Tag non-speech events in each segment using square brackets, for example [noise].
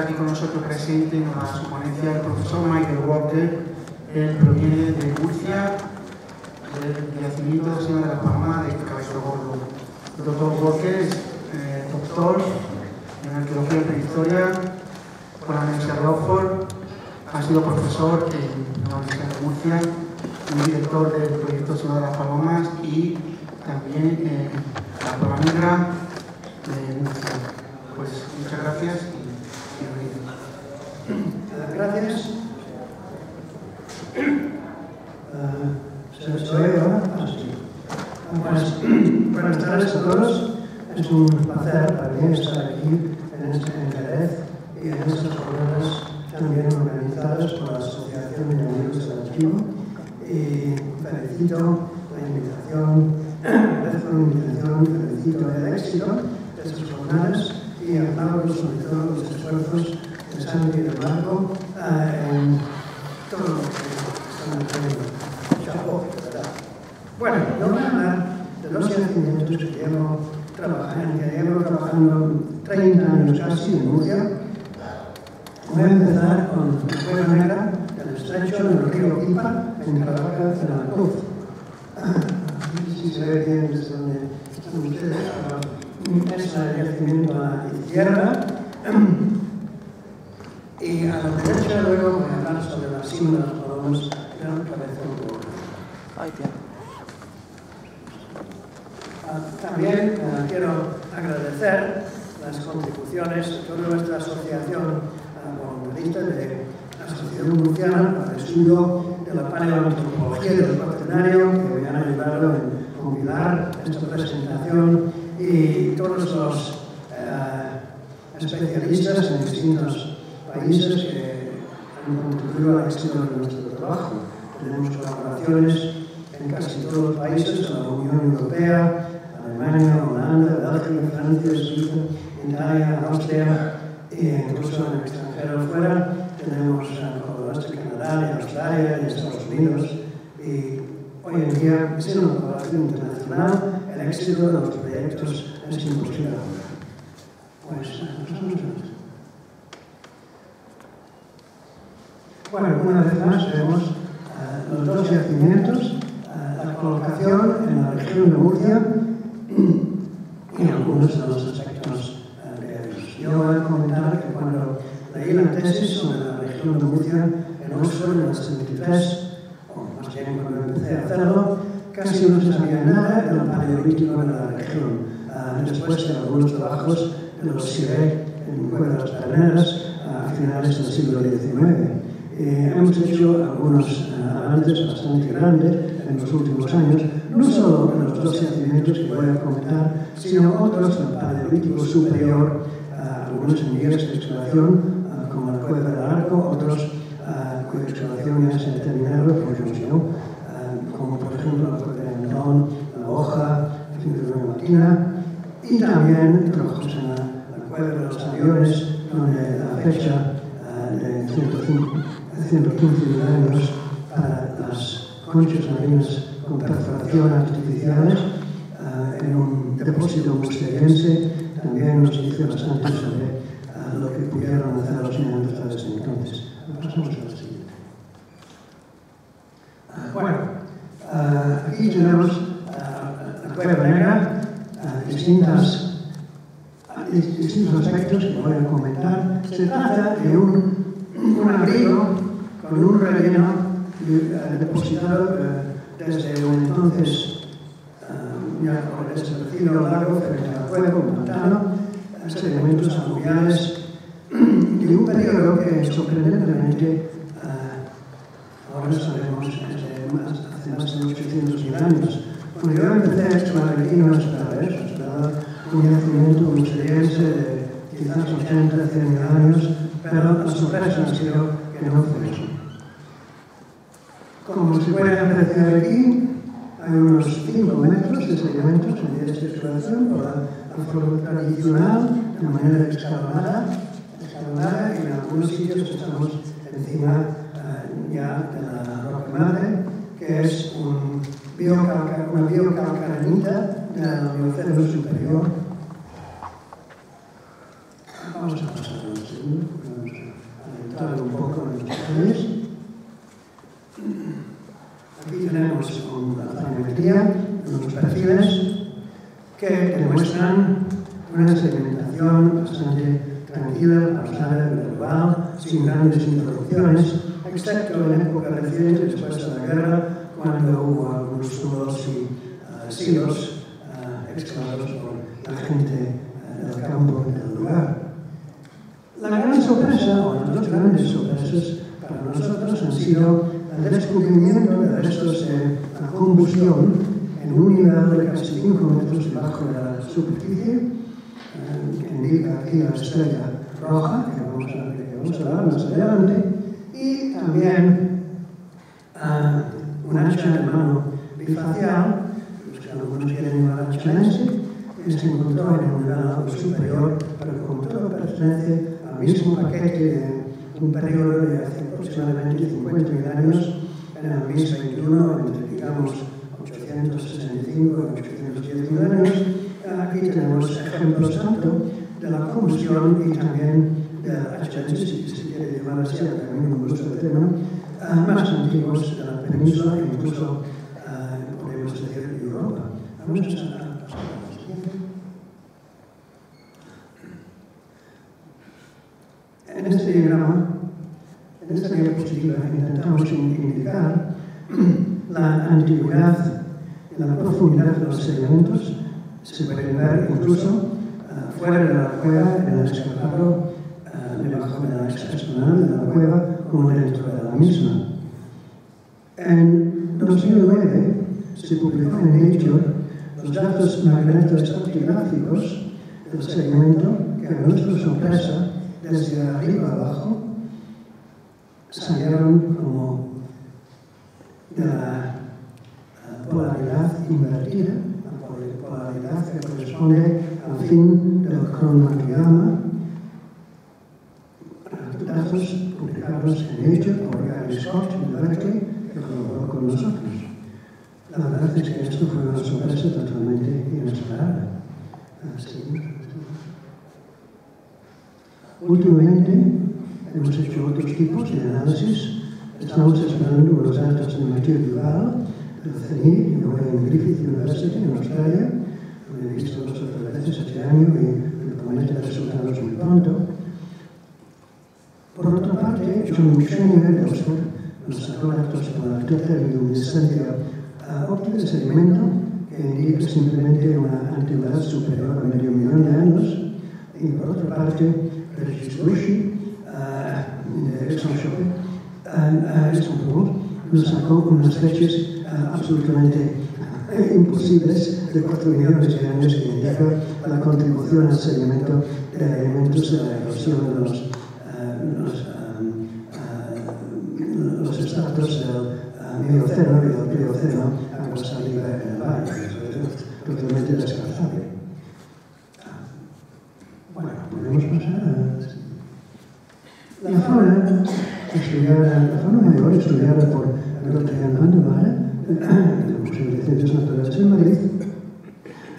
aquí con nosotros presente en su ponencia el profesor Michael Walker. Él proviene de Murcia, del yacimiento Señor de la Palma de Cabello Gordo. El doctor Walker es eh, doctor en arqueología y prehistoria por la Universidad de Oxford. Ha sido profesor en la Universidad de Murcia y director del proyecto Señor de las Palomas y también en la Negra de Murcia. Pues muchas gracias Gracias. Uh, ¿Se se oye ahora? Ah, sí. Buenas, buenas tardes a todos. Es un placer para mí estar aquí en este Jerez y en estas jornadas también organizadas por la Asociación de Amigos del Archivo. Y felicito la invitación, la invitación, felicito el éxito de estas jornadas y aplaudo sobre todo los esfuerzos de Santi y de Marco eh, en todo lo que están haciendo. Chapo, ¿verdad? Bueno, yo voy a hablar de los yacimientos que llevo trabajando, que llevo trabajando 30 años casi en Murcia. Voy a empezar con la Cueva Negra del estrecho del río Pipa en Caravaca de la Cruz. Si se ve bien desde donde están ustedes, es el yacimiento a la izquierda. [clears throat] Y a la derecha luego voy a hablar sobre la cima de las palomas cabeza de un Ay, bien. Ah, También eh, quiero agradecer las contribuciones de toda nuestra asociación voluntarista de la Asociación Murciana para el Estudio de la Paleoantropología y del Cuaternario, que me han ayudado en compilar esta presentación, y todos los eh, especialistas en distintos países que han contribuido al éxito de nuestro trabajo. Tenemos colaboraciones en casi todos los países, en la Unión Europea, Alemania, Holanda, Bélgica, Francia, Suiza, Italia, Austria, e incluso en el extranjero fuera. Tenemos colaboraciones en Canadá, en Australia, en Estados Unidos. Y hoy en día, sin una colaboración internacional, el éxito de los proyectos es imposible. Pues, eh. Bueno, una vez más vemos eh, los dos yacimientos, eh, la colocación en la región de Murcia y algunos de los aspectos eh, de ellos. Yo voy a comentar que cuando leí la tesis sobre la región de Murcia en Oxford en el 73, o más bien cuando empecé a hacerlo, casi no se sabía nada del paleolítico de la región. Ah, después de algunos trabajos lo se ve en cuerdas tableras a finales del siglo XIX. Eh, hemos hecho algunos eh, avances bastante grandes en los últimos años, no solo en los dos yacimientos que voy a comentar, sino otros en Paleolítico Superior, algunos en vías de excavación, eh, como la Cueva del Arco, otros eh, cuya excavación ya se ha terminado, pues yo también trabajamos en la, la cueva de los aviones, donde la fecha eh, de 105, 115 años para las conchas marinas con perforación artificiales eh, en un depósito musterense también nos dice bastante sobre eh, lo que pudieron hacer los neandertales en entonces. Pasamos a la siguiente. voy a comentar, se trata de un, un abrigo con un relleno eh, depositado eh, desde un entonces eh, ya con desaparecido largo frente al fuego, un pantano, hasta elementos aluviales de un periodo que sorprendentemente eh, ahora sabemos desde más, hace más de 800 años. Cuando yo empecé a explorar aquí, no esperaba eso, esperaba un yacimiento musteriense de quizás 80, 100 años, pero la sorpresa ha sido que no fue eso. Como se puede apreciar aquí, hay unos 5 metros de sedimentos en esta exploración por la, la forma tradicional, de manera escalonada, escalonada y en algunos sitios estamos encima eh, ya de la roca madre, que es un biocalca- una biocalcarenita del Mioceno superior. vamos a pasar a ¿no? a entrar un poco en detalles. Aquí tenemos una planimetría, unos perfiles que demuestran una sedimentación bastante tranquila, pausada, gradual, sin grandes interrupciones, excepto en época reciente, después de la guerra, cuando hubo algunos nudos y uh, silos uh, excavados por la gente sido el descubrimiento de restos de la combustión en un nivel de casi 5 metros debajo de la superficie, que indica aquí la estrella roja, que vamos a, que vamos a hablar más adelante, y también uh, un hacha de mano bifacial, que algunos quieren llamar hacha que se encontró en un grado superior, pero como todo pertenece al mismo paquete de un periodo de hace aproximadamente 50.000 años, en el mes 21, entre, digamos, 865 y 810.000 años, aquí tenemos ejemplos tanto de la combustión y también de la si se quiere llamar así, aunque a mí no me gusta el término, más antiguos de la península, incluso, eh, uh, podemos decir, Europa. Vamos a En este diagrama, en esta diapositiva, intentamos indicar la antigüedad la profundidad de los sedimentos. Se puede ver incluso uh, fuera de la cueva, en el escarpado, uh, debajo de la exponente de la cueva, como dentro de la misma. En 2009 se publicó en Nature los datos magnetoestratigráficos del segmento que a nuestra sorpresa, desde arriba abajo, salieron como de la polaridad invertida, la polaridad que corresponde al fin del cromatograma, datos publicados en Nature por Gary Scott y Berkeley, que colaboró con nosotros. La verdad es que esto fue una sorpresa totalmente inesperada. Así. Últimamente hemos hecho otros tipos de análisis. Estamos esperando los datos de Mathieu Duval, del CNI, y ahora en Griffith University, en Australia. Lo he visto dos o tres veces este año y me promete resultados muy pronto. Por otra parte, John Schenninger de Oxford nos sacó datos con la termioluminescencia óptica de sedimento, que indica simplemente una antigüedad superior a medio millón de años. Y por otra parte, there is this notion uh, in uh, some shopping, and uh, it's on board, unos sacó unos fechas uh, absolutamente imposibles de 4 millones de años que indica la contribución al sedimento de alimentos de la erosión de los, uh, los, um, uh, los estratos del uh, mioceno y del plioceno, agua saliva en el valle, totalmente descartados. Tenemos pasadas. La ahora, estudiada, la forma de estudiada por Alberto Armando Mara, en el Museo de Ciencias Naturales en Madrid,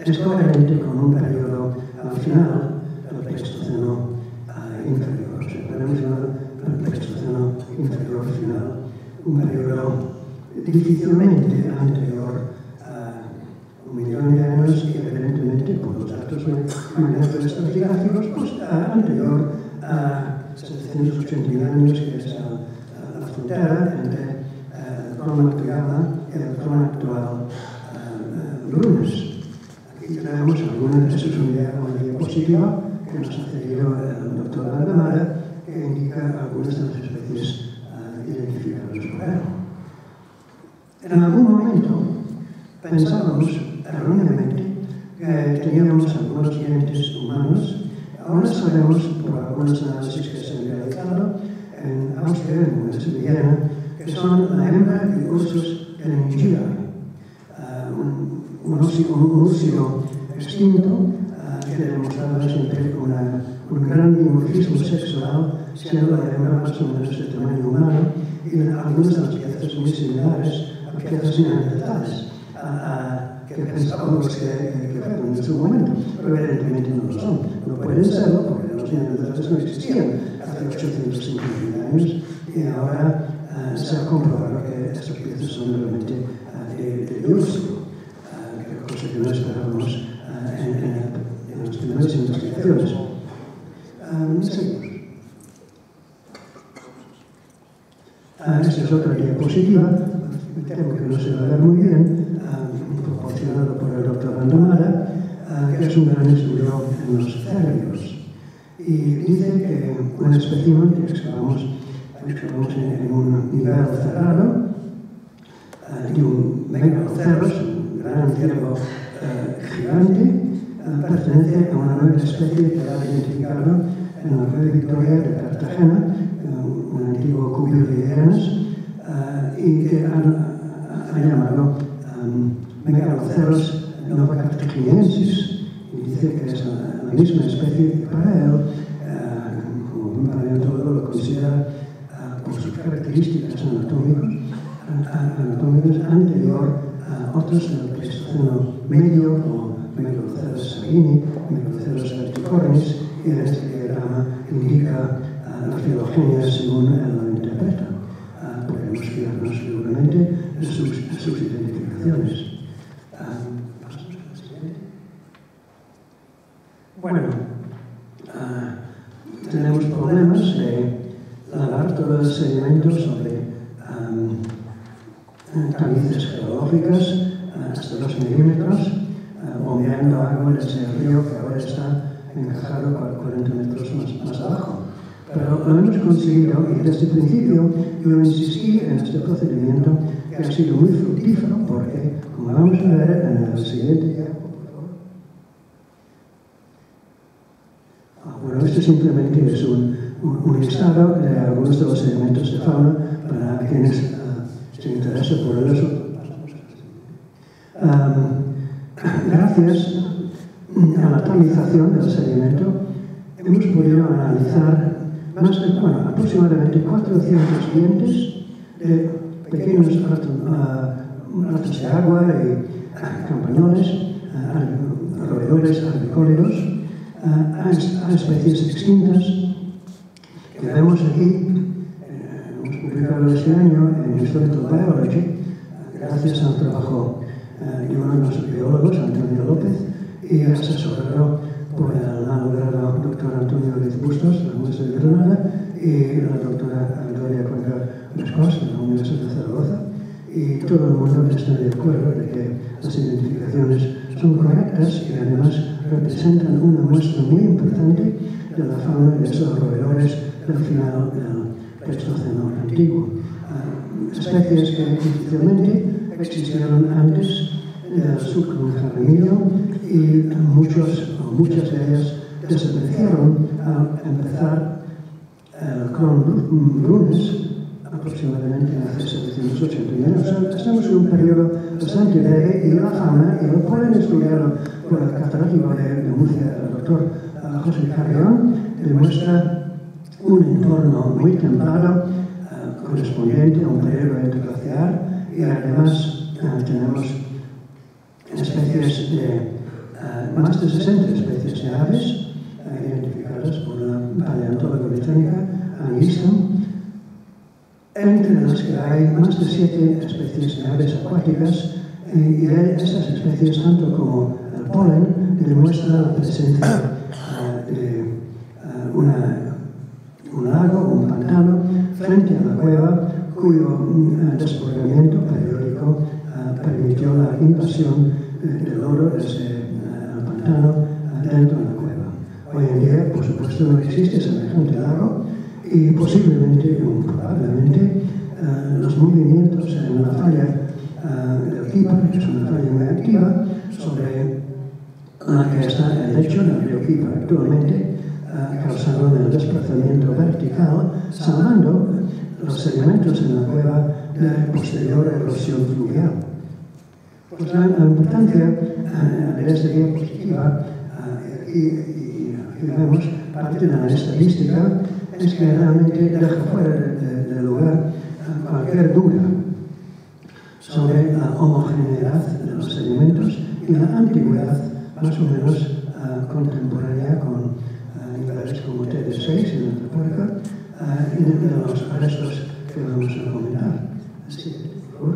es coherente con un periodo al final del Pleistoceno inferior. O sea, podemos llamar el Pleistoceno inferior final, un periodo difícilmente anterior a un millón de años y evidentemente por los datos maneras con estos ligazos, pues a, anterior a 780 años, que es a, la frontera entre eh, la Roma pegada y el Roma actual lunes. Eh, Aquí tenemos algunas de sus unidades como la diapositiva que nos ha cedido el doctor Aldamara, que indica algunas de las especies eh, identificadas por él. En algún momento pensábamos erróneamente teníamos algunos dientes humanos. Ahora sabemos por algunos análisis que se han realizado en Austria, en Viena, que son la hembra y ursus de uh, un, un, un úcido extinto uh, que demostraba siempre una, un gran dimorfismo sexual, siendo la hembra más o menos de tamaño humano, y algunas de las piezas muy similares a piezas neandertales, uh, que pensábamos que, en su momento, pero evidentemente no lo son. No pueden serlo porque los neandertales no existían hace 850 años y ahora uh, se ha comprobado que estas piezas son realmente uh, de, de que cosa que no esperábamos en, en, en las primeras investigaciones. seguimos. esta es otra diapositiva, temo que no se va a ver muy bien, proporcionado por el doctor Andamara, que es un gran estudio en los cerebros. Y dice que un espécimen que excavamos, excavamos en, un nivel cerrado de un megaloceros, un gran ciervo eh, gigante, pertenece a una nueva especie que ha identificado en la red Victoria de Cartagena, un antiguo cubio de hienas, y que ha, ha llamado es una especie para él, eh, como un paleontólogo lo considera eh, por sus características anatómicas, anatómicas anterior a otros del Pleistoceno medio, como Megaloceros sanguini, Megaloceros verticornis, y en este diagrama indica eh, la filogenia según él lo interpreta. Eh, podemos fiarnos seguramente de sus, de sus identificaciones. Hasta dos milímetros, uh, bombeando agua de ese río que ahora está encajado 40 metros más, más abajo. Pero lo hemos conseguido y desde el principio yo insistí en este procedimiento que ha sido muy fructífero porque, como vamos a ver en el siguiente diapo, ah, bueno, esto simplemente es un, un, un, listado de algunos de los elementos de fauna para quienes uh, se interesan por el asunto. Gracias a la tamización del sedimento, hemos podido analizar más de, bueno, aproximadamente 400 dientes de pequeños ratos de agua y campañones, roedores arbicóleros, a, especies extintas que vemos aquí. hemos publicado este año en Historical Biology, gracias al trabajo eh, uno de los biólogos, Antonio López, y asesorado por el laureado doctor Antonio Luis Bustos, de la Universidad de Granada, y la doctora Gloria Cuenca Rescos, de la Universidad de Zaragoza. Y todo el mundo está de acuerdo de que las identificaciones son correctas y además representan una muestra muy importante de la fauna de esos roedores del final del Pleistoceno antiguo. Eh, especies que inicialmente existieron antes del subcronjarrenillo y muchos, muchas de ellas desaparecieron al empezar el Cron Brunes aproximadamente hace 780 años. estamos en un periodo bastante breve y la fauna y el polen estudiado por el catedrático de, de Murcia, el doctor uh, José Carrión, demuestra un entorno muy templado uh, correspondiente a un periodo interglaciar y además uh, tenemos especies de uh, más de 60 especies de aves uh, identificadas por la paleontóloga británica Anne entre las que hay más de 7 especies de aves acuáticas y estas especies, tanto como el polen, demuestran la presencia de una, un lago, un pantano, frente a la cueva, cuyo desbordamiento periódico permitió la invasión del oro desde el pantano dentro de la cueva. Hoy en día, por supuesto, no existe semejante lago y posiblemente, o probablemente, los movimientos en la falla del Kipa, que es una falla muy activa, sobre la que está el lecho del río actualmente, causaron el desplazamiento vertical, salvando los sedimentos en la cueva de posterior erosión fluvial. Pues la, importancia uh, de esta diapositiva, uh, y, y, aquí vemos parte de la estadística, es que realmente deja fuera de, de, lugar uh, cualquier duda sobre la homogeneidad de los sedimentos y la antigüedad más o menos contemporánea con niveles como TD6 en la República uh, en los restos que vamos a combinar. Así, por favor.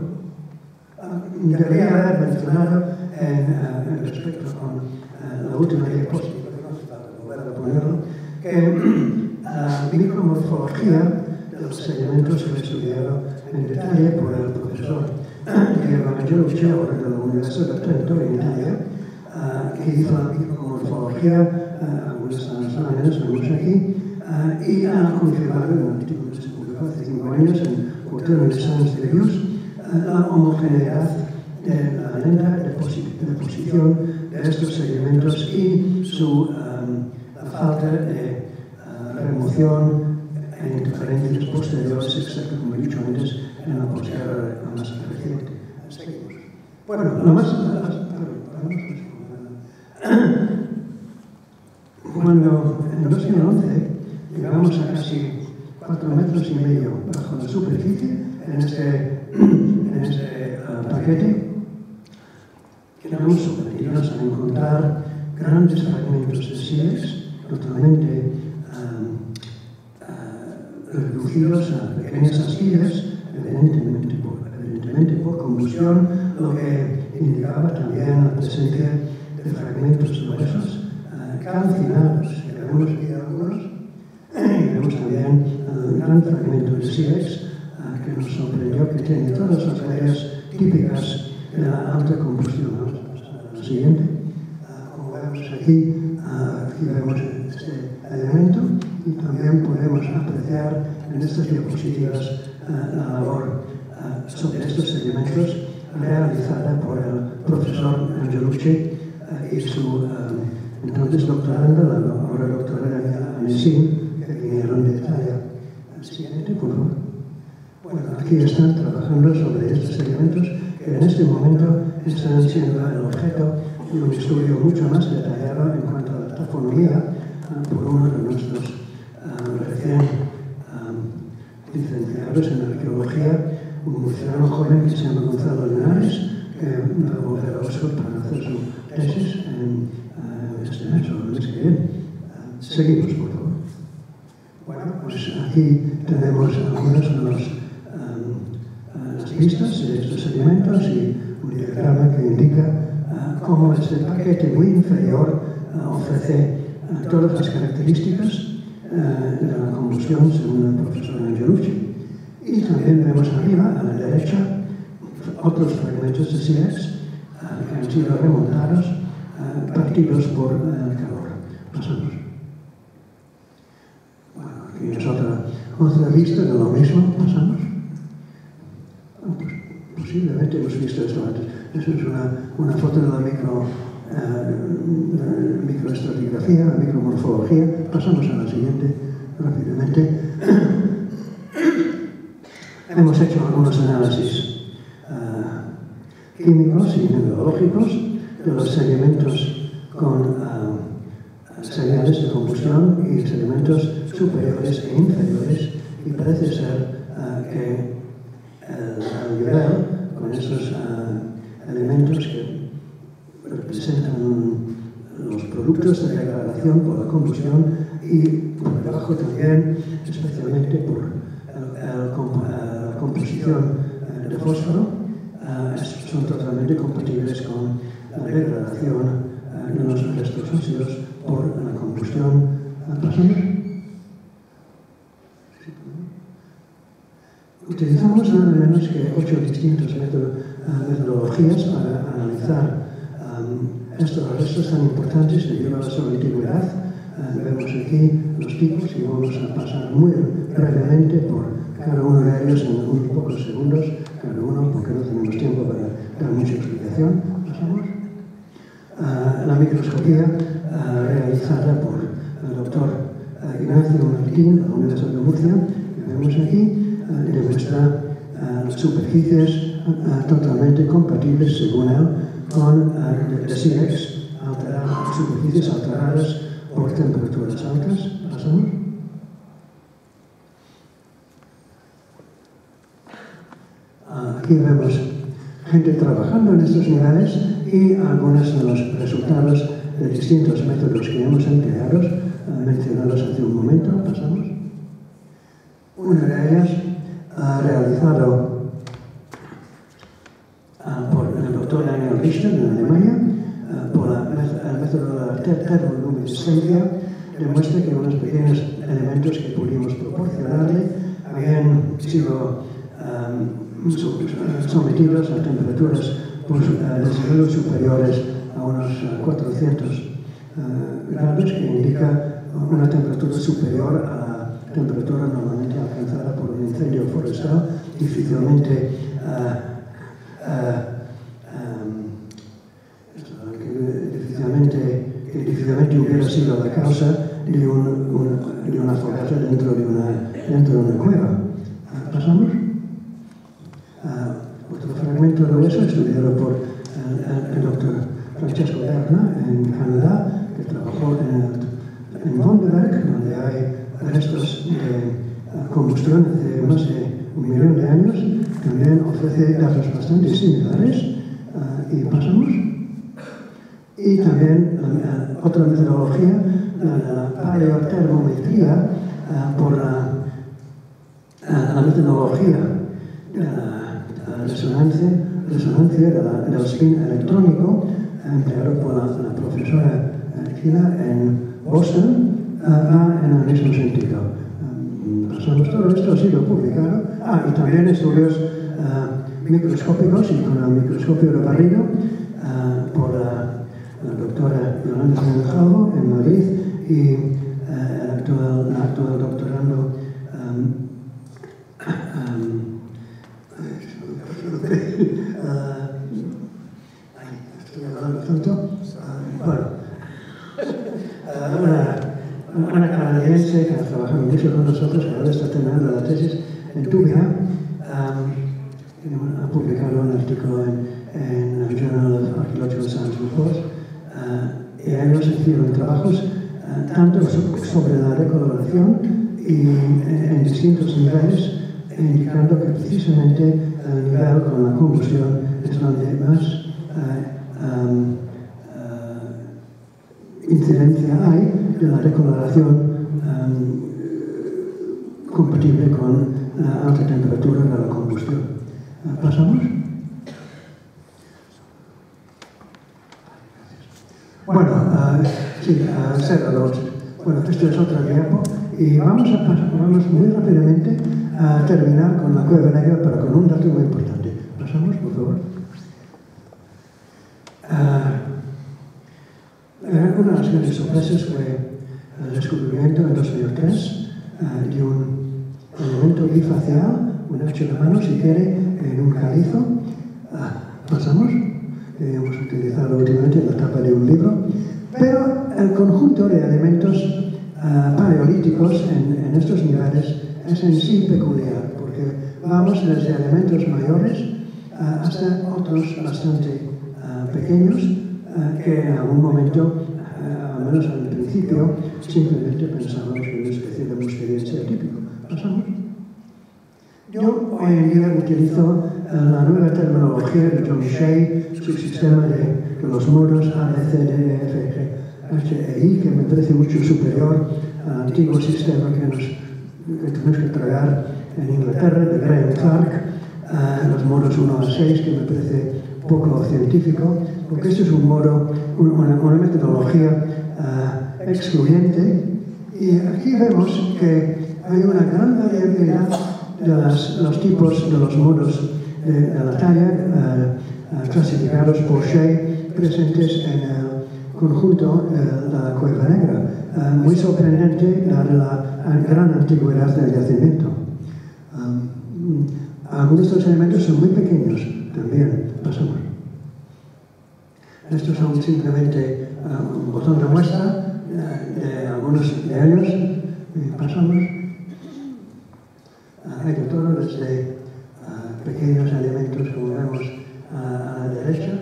Uh, debería haber mencionado en, uh, en respecto con uh, la última diapositiva, que no se volver a ponerlo, que la micromorfología de los sedimentos fue estudiado en detalle por el profesor Diego Angelucci, ahora de la Universidad de Trento, en Italia, uh, que hizo la micromorfología algunas años, algunos aquí, aquí, y ha confirmado en un artículo que se publicó hace cinco años en Quaternion Science Reviews la homogeneidad de la lenta deposición de estos sedimentos y su um, la falta de uh, remoción en interferencias posteriores, excepto, como he dicho antes, en la posterior más reciente. Seguimos. Bueno, lo más... [clears throat] Cuando en 2011 llegamos a casi 4 metros y medio bajo la superficie en este, en este uh, paquete, quedamos sorprendidos al encontrar grandes fragmentos de totalmente um, uh, reducidos a pequeñas astillas, evidentemente por, evidentemente por combustión, lo que indicaba también la presencia de fragmentos de huesos uh, calcinados, que vemos aquí algunos, también un gran fragmento de sílex que nos sorprendió que tiene todas las huellas típicas de la alta combustión. A la siguiente. como vemos aquí, aquí vemos este elemento y también podemos apreciar en estas diapositivas la labor sobre estos elementos realizada por el profesor Angelucci y su entonces doctoranda, ahora doctora Anesin, que de Italia. Siguiente, por favor. Bueno, aquí están trabajando sobre estos elementos que en este momento están siendo el objeto de un estudio mucho más detallado en cuanto a la tafonomía por uno de nuestros uh, recién um, licenciados en arqueología, un murciano joven que se llama Gonzalo Linares, que volver a Oxford para hacer su tesis en uh, este mes o el mes que viene. Seguimos. Bueno, pues aquí tenemos algunos de los, um, eh, las pistas de estos elementos y un diagrama que indica uh, cómo este paquete muy inferior uh, ofrece uh, todas las características de la combustión según el profesor Angelucci. Y también vemos arriba, a la derecha, otros fragmentos de CIEX que han sido remontados, partidos por el otra vista de lo mismo. Pasamos. Pues, posiblemente hemos visto esto antes. Eso es una, una foto de la micro, eh, microestratigrafía, la micromorfología. Pasamos a la siguiente rápidamente. [coughs] hemos hecho algunos análisis uh, químicos y neurológicos de los sedimentos con uh, señales de combustión y sedimentos superiores e inferiores y parece ser uh, que el, el con esos uh, elementos que representan los productos de degradación por la combustión y por debajo también, especialmente por el, el comp la composición eh, de fósforo, uh, son totalmente compatibles con la degradación de los restos óseos por la combustión. ¿Pasamos? Utilizamos nada menos que ocho distintas metodologías para analizar um, estos restos tan importantes debido a su antigüedad. Uh, vemos aquí los tipos y vamos a pasar muy brevemente por cada uno de ellos en unos pocos segundos, cada uno, porque no tenemos tiempo para dar mucha explicación. ¿Pasamos? Uh, la microscopía uh, realizada por el doctor Ignacio Martín de la Universidad de Murcia, que vemos aquí, demuestra uh, superficies uh, totalmente compatibles, según él, con de sílex, alteradas, superficies alteradas por temperaturas altas. ¿Pasamos? Aquí vemos gente trabajando en estos niveles y algunos de los resultados de distintos métodos que hemos empleado, mencionados hace un momento. ¿Pasamos? Una de ellas ha realizado uh, por el doctor Daniel Richter en Alemania, uh, por la, el método de tervoluminescencia, demuestra que unos pequeños elementos que pudimos proporcionarle habían sido um, sometidos a temperaturas pues, uh, superiores a unos 400 grados, que indica una temperatura superior a la temperatura normalmente alcanzada por un incendio forestal, difícilmente, uh, um, difícilmente, difícilmente hubiera sido la causa de, un, un, una fogata dentro de una, cueva. ¿Pasamos? otro fragmento de eso estudiado por el, el doctor Francesco Berna en Canadá, que trabajó en, Vonderberg, donde hay restos de combustión de más de un millón de años, también ofrece datos bastante similares. y pasamos. Y también otra metodología, la, paleotermometría, por la, la metodología la resonancia, resonancia del spin electrónico empleado por la, la profesora Gila en Boston, en el mismo sentido. Pasamos todo esto, ha sido publicado. Ah, y también estudios microscópicos y con el microscopio de barrido por la, doctora Yolanda Menjao en Madrid y el actual, actual doctorando um, um, estoy hablando tanto. bueno, canadiense que ha trabajado mucho con nosotros, que ahora está terminando la tesis en Tubia, um, ha publicado un artículo en, en el Journal of Archaeological Science Reports, uh, y ellos hicieron trabajos uh, tanto sobre la recoloración y en, en distintos niveles, indicando que precisamente el nivel con la combustión es donde más uh, um, incidencia hay de la decoloración um, compatible con la alta temperatura de la combustión. ¿Pasamos? Bueno, uh, sí, uh, cerrados. Bueno, esto es otra diapo y vamos a pasar, vamos muy rápidamente a terminar con la cueva negra, pero con un dato muy importante. Pasamos, por favor. Uh, una de las grandes sorpresas fue el descubrimiento en 2003 uh, de un elemento bifacial, un hecho de mano, si quiere, en un calizo. Uh, pasamos, que hemos utilizado últimamente en la tapa de un libro. Pero el conjunto de elementos uh, paleolíticos en, en, estos niveles es en sí peculiar, porque vamos desde elementos mayores hasta otros bastante pequeños que en algún momento, al menos al principio, simplemente pensábamos que una especie de musteriense típico. Yo hoy en día utilizo la nueva terminología de John Shea, su sistema de, los muros A, B, C, D, F, G, H, E, I, que me parece mucho superior al antiguo sistema que nos que tenemos que tragar en Inglaterra, de Graham Clark, uh, los modos 1 a 6, que me parece poco científico, porque esto es un modo, una, una metodología uh, excluyente, y aquí vemos que hay una gran variabilidad de los tipos de los modos de, de la talla uh, clasificados por Shea presentes en el conjunto de la Cueva Negra. muy sorprendente la gran antigüedad del yacimiento. Um, algunos de estos elementos son muy pequeños también. Pasamos. Estos son simplemente uh, un botón de muestra uh, de algunos de ellos. pasamos. hay que todos desde uh, elementos como vemos uh, a la derecha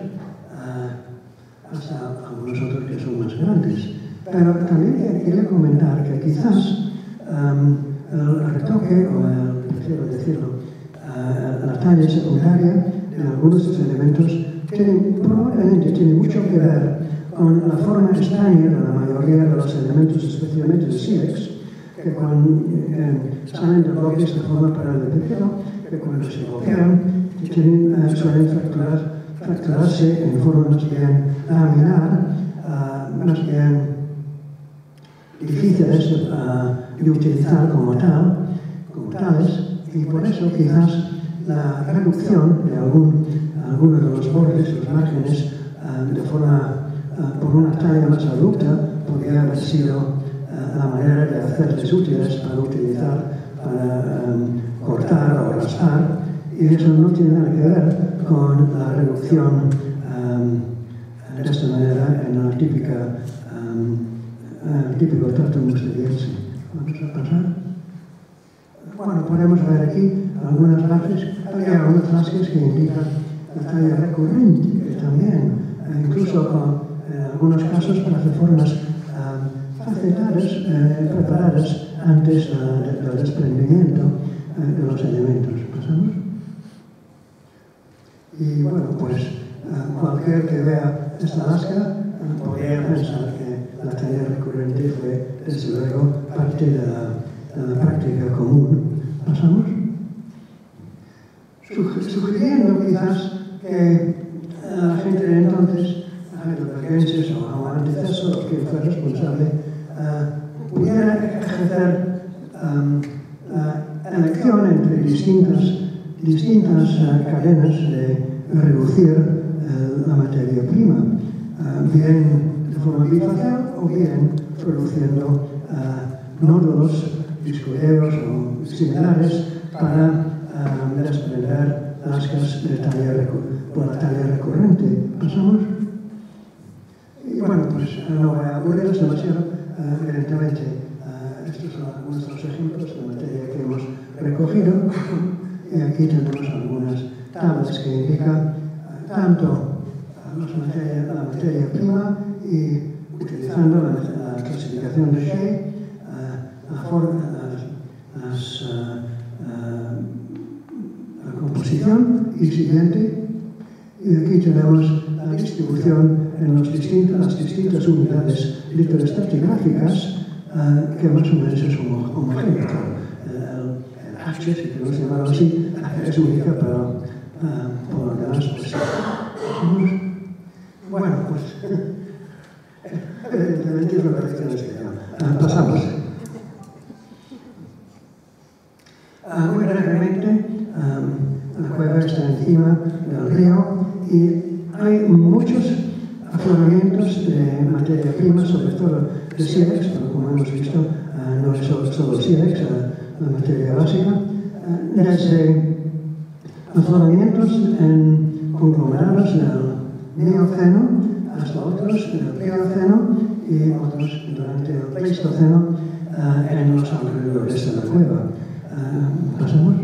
uh, hasta algunos otros que son más grandes. Pero también quería comentar que quizás um, el retoque, o el, prefiero decirlo, uh, la talla secundaria de algunos elementos tienen, probablemente tiene mucho que ver con la forma extraña de la mayoría de los elementos, especialmente de sílex, que cuando eh, salen de bloques de forma paralela de cero, que cuando se bloquean tienen, eh, suelen fracturar, fracturarse en formas bien laminar, eh, más bien difíciles eh, de utilizar como tal, como tales, y por eso quizás la reducción de algún, alguno de los bordes, los márgenes, eh, de forma, eh, por una talla más abrupta, podría haber sido a la manera de hacerles útiles para utilizar, para um, cortar o raspar, y eso no tiene nada que ver con la reducción um, de esta manera en la típica, um, el típico trato musteriense. Vamos a pasar. Bueno, podemos ver aquí algunas bases, hay algunas bases que indican el talla recurrente, que también, incluso con, en algunos casos, para hacer formas facetadas, eh, preparadas antes del desprendimiento eh, de los elementos. ¿Pasamos? Y bueno, pues cualquier que vea esta lasca podría pensar que la talla recurrente fue, desde luego, parte de la, práctica común. ¿Pasamos? Sugiriendo quizás que la gente de entonces heidelbergenses o antecesos que fue responsable, pudiera ejercer um, uh, elección entre distintas, distintas uh, cadenas de reducir uh, la materia prima, bien de forma bifacial o bien produciendo uh, nódulos discoideos o similares para uh, desprender lascas de talla por la talla recurrente. ¿Pasamos? Y bueno, pues no voy a aburrirles demasiado. Eh, evidentemente, eh, estes son algunos dos ejemplos de materia que hemos recogido, [laughs] e eh, aquí tenemos algunas tablas que indican tanto las materia, la materia prima y utilizando la, la clasificación de Shea, a la forma, las, las, uh, uh, la composición y siguiente. Y aquí tenemos la distribución en los distintos, las distintas unidades litoestratigráficas uh, que más o menos es homogéneo. Uh, el H, si queremos llamarlo así, es única, pero uh, por lo demás, pues Bueno, pues [laughs] evidentemente es una colección especial. Uh, pasamos. Uh, muy brevemente, la cueva está encima del río y hay muchos afloramientos de materia prima, sobre todo de sílex, como hemos visto, eh, non é só, só o sílex, eh, a, a materia básica, eh, desde afloramientos en conglomerados del Mioceno hasta otros del el Plioceno y otros durante el Pleistoceno en los alrededores de la cueva. ¿Pasamos?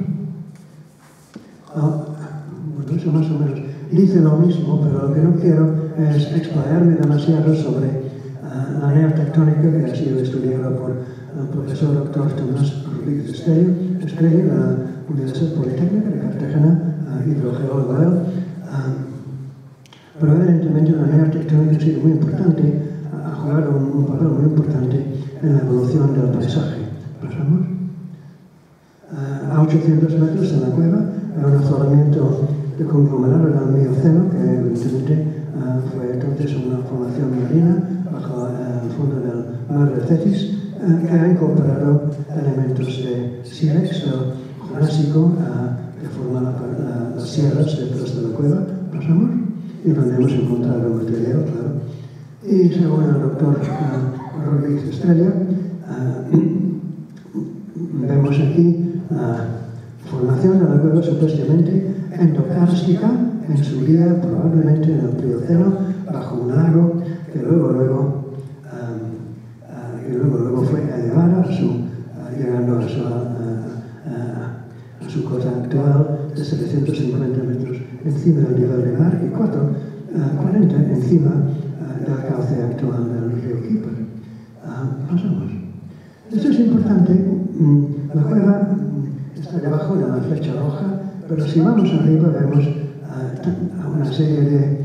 Oh, ah, bueno, eso más o menos dice lo mismo, pero lo que no quiero es explayarme demasiado sobre uh, la neotectónica que ha sido estudiada por el profesor doctor Tomás Rodríguez Estrella, Estrella de la Universidad Politécnica de Cartagena, uh, hidrogeólogo él. Uh, pero evidentemente la neotectónica ha sido muy importante, ha jugado un, un papel muy importante en la evolución del paisaje. ¿Pasamos? Uh, a 800 metros de la cueva hay un afloramiento de conglomerado del Mioceno, que evidentemente fue entonces una formación marina bajo el fondo del mar de Cetis, uh, que ha incorporado elementos de sílex jurásico que forman la, la, las sierras detrás de la cueva, pasamos, y donde hemos encontrado material, claro. Y según el doctor Rodríguez Estrella, [clears throat] vemos aquí la formación de la cueva supuestamente endokárstica en su día, probablemente en el Plioceno, bajo un lago que luego, luego, uh, que luego, luego fue elevada su, uh, llegando a su, uh, a su cota actual de 750 metros encima del nivel del mar y 4, 40 encima del cauce actual del río Kipper. pasamos. Esto es importante. Mm, la cueva mm, está debajo de la flecha roja Pero si vamos arriba vemos eh, a, a una serie de eh,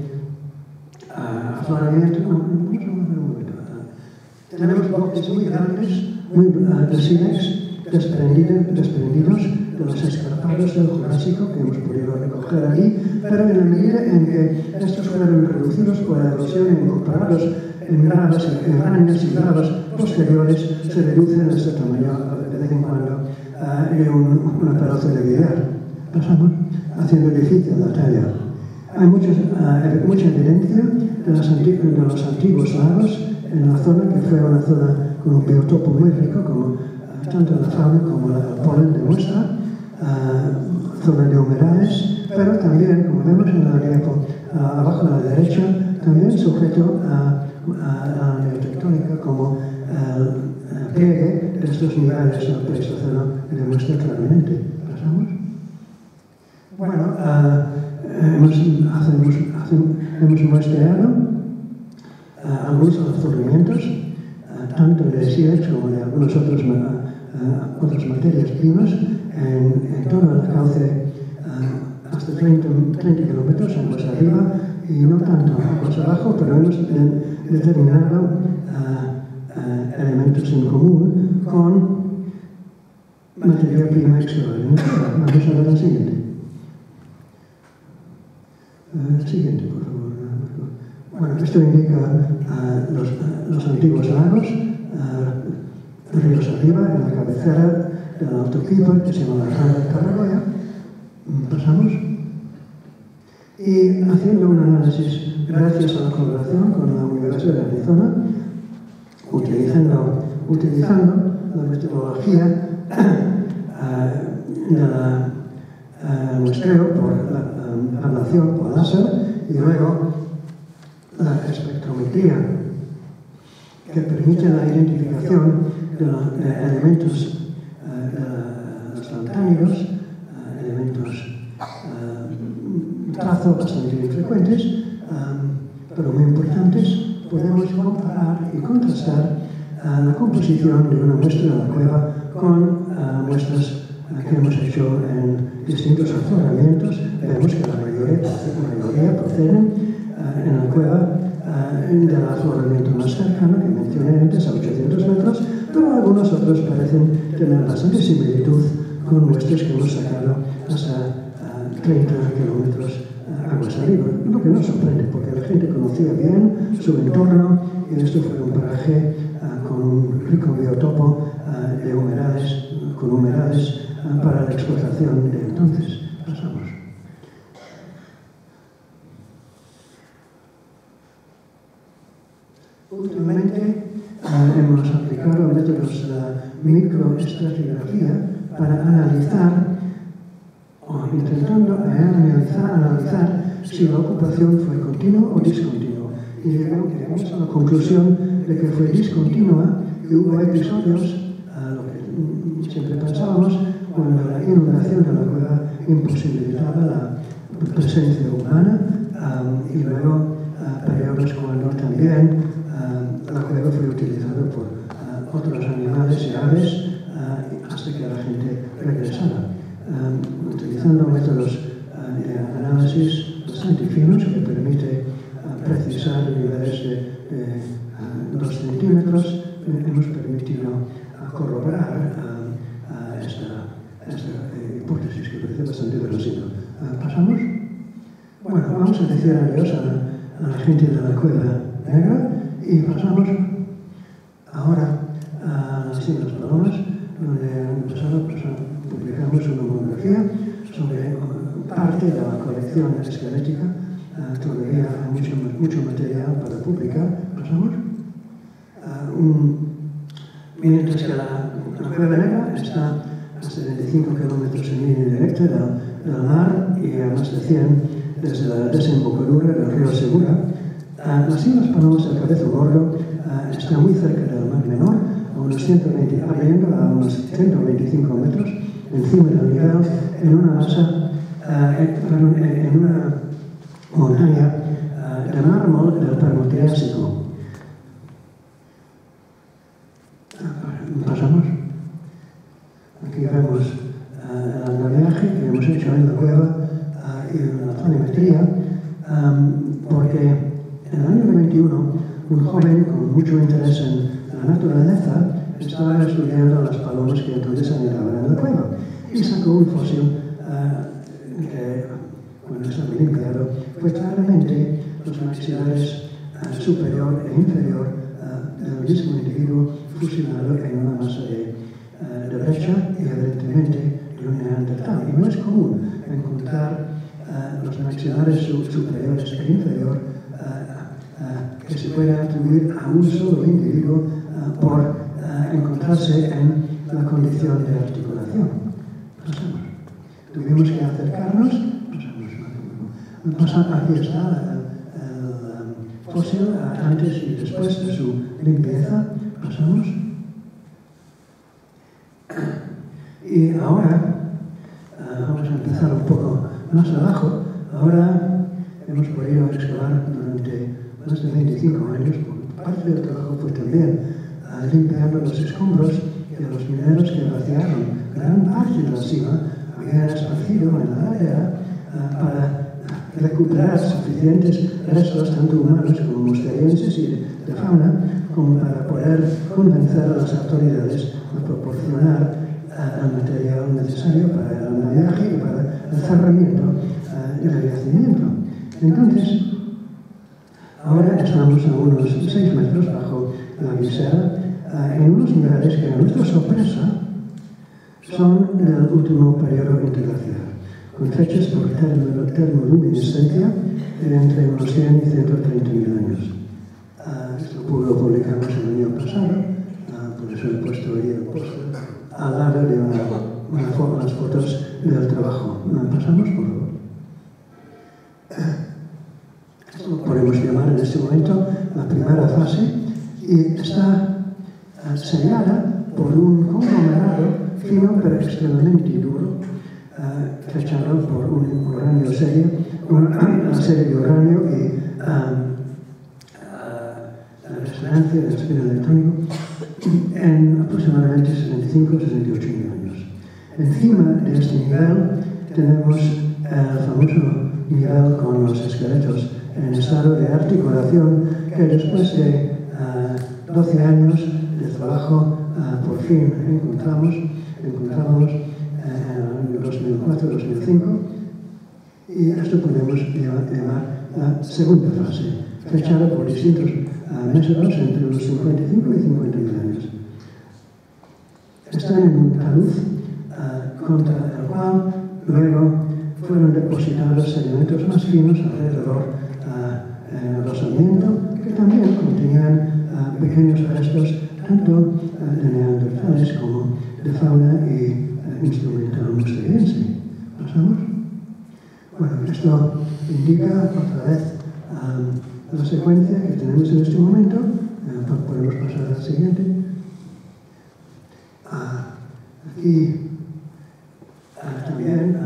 afloramientos, no, mucho más de momento. Tenemos bloques muy grandes, muy eh, grandes, desprendidos, desprendidos de los escarpados del Jurásico que hemos podido recoger allí, pero en la medida en que estos fueron reducidos por la erosión incorporados en gravas, en arañas y gravas posteriores, se reducen hasta tamaño de vez en cuando uh, en un, una pedazo de guiar. Pasamos haciendo difícil la talla. Hay muchos, uh, mucha evidencia de, de, los antiguos lagos en la zona que fue una zona con un biotopo muy rico, como uh, tanto la fauna como la, el polen demuestra, zona de humedales, pero también, como vemos en la diapo abajo a la derecha, también sujeto a, a la neotectónica como el pliegue de estos niveles del Pleistoceno que demuestra claramente. ¿Pasamos? Bueno, uh, hemos, hacemos, hemos muestreado uh, algunos de los surgimientos, uh, tanto de SIEX como de algunas otros, otras materias primas, en, en torno al cauce hasta 30, 30 kilómetros aguas arriba y no tanto aguas abajo, pero hemos determinado elementos en común con materia prima extraordinaria. Vamos a ver la siguiente. Uh, siguiente, por favor. Bueno, esto indica uh, los, antiguos lagos, ríos arriba, en la cabecera del Alto Kipper, que se llama la Rana de Tarragoya. Pasamos. Y haciendo un análisis, gracias a la colaboración con la Universidad de Arizona, utilizando, la metodología uh, [coughs] de la uh, muestreo por la ablación por láser y luego la espectrometría que permite la identificación de de elementos uh, instantáneos, elementos trazo bastante infrecuentes, um, pero muy importantes, podemos comparar y contrastar uh, la composición de una muestra de la cueva con muestras que hemos hecho en distintos razonamientos, vemos que la mayoría, la mayoría proceden uh, en la cueva uh, del afloramiento más cercano, que mencioné antes, a 800 metros, pero algunos otros parecen tener bastante similitud con nuestros que hemos sacado hasta uh, 30 kilómetros eh, aguas arriba, lo que nos sorprende, porque la gente conocía bien su entorno y esto fue un paraje con un rico biotopo de humedades, con humedades para la explotación de entonces. Pasamos. Últimamente hemos aplicado métodos de microestratigrafía para analizar o intentando analizar, analizar si la ocupación fue continua o discontinua. Y llegamos a la conclusión de que fue discontinua y hubo episodios, a lo que siempre pensábamos, unha inundación la cueva imposibilitaba la presencia humana um, y luego ah, uh, periodos cuando también uh, la cueva fue utilizada por uh, otros animales y aves uh, hasta que la gente regresara. Um, utilizando métodos uh, de análisis bastante finos que permite uh, precisar niveles de, de uh, 2 centímetros, hemos permitido uh, corroborar uh, uh, esta esta eh, hipótesis que parece bastante verosímil. ¿Pasamos? Bueno, vamos a decir adiós a, a la gente de la cueva negra y pasamos ahora a las Islas palomas, donde en pasado pues, publicamos una monografía sobre parte de la colección esquelética. Uh, ah, todavía hay mucho, mucho material para publicar. ¿Pasamos? Uh, un, mientras que la, la cueva negra está 75 kilómetros en línea directa del, del mar e a más de 100 desde la desembocadura del río Segura. Ah, las Islas Palomas del Cabezo Gordo está muy cerca del Mar Menor, a unos 120, ah, a unos 125 metros encima del nivel, en una masa, ah, eh, en, eh, en una montaña ah, de mármol del Permo Triásico. Mucho interés en la naturaleza estaba estudiando las palomas que entonces anidaban en la cueva y sacó un fósil uh, que, cuando estaba limpiado, fue claramente los maxilares uh, superior e inferior uh, del mismo individuo fusilado en una masa de derecha y evidentemente de un neandertal. Y no es común encontrar los maxilares superiores e inferior que se pueden atribuir a un solo individuo por encontrarse en la condición de articulación. Pasamos. Tuvimos que acercarnos. Pasamos. Aquí está el, el fósil antes y después de su limpieza. Pasamos. Y ahora vamos a empezar un poco más abajo. Ahora hemos podido excavar durante más de 25 años. Parte del trabajo fue también limpiando los escombros de los mineros que vaciaron gran parte de la cima, habían esparcido en la área uh, para recuperar suficientes restos, tanto humanos como musterienses y de, de, fauna, como para poder convencer a las autoridades a proporcionar uh, el material necesario para el homenaje y para el cerramiento uh, del yacimiento. Entonces, estamos a unos 6 metros bajo la visera en unos niveles que a nuestra sorpresa son del último periodo interglacial, con fechas por termoluminescencia de entre unos 100 y 130 mil años. Uh, esto lo publicamos el año pasado, uh, por eso he puesto ahí el póster al lado de una, una las fotos del trabajo. Pasamos, por favor. podemos llamar en este momento la primera fase, y está eh, sellada por un conglomerado fino pero extremadamente duro, uh, fechado por un uranio serio, una [coughs] serie de uranio y um, uh, la resonancia del espino electrónico en aproximadamente 65-68 mil años. Encima de este nivel tenemos el famoso nivel con los esqueletos en estado de articulación que después de uh, 12 años de trabajo uh, por fin encontramos, encontramos uh, en 2004-2005 y esto podemos llamar la segunda fase, fechada por distintos uh, métodos entre los 55 y 50 mil años. Están en un talud contra el cual luego fueron depositados sedimentos más finos alrededor el rozamiento que también contenían pequeños restos tanto de neandertales como de fauna y instrumental musteriense. ¿Pasamos? Bueno, esto indica otra vez la secuencia que tenemos en este momento. Uh, podemos pasar al siguiente. Aquí también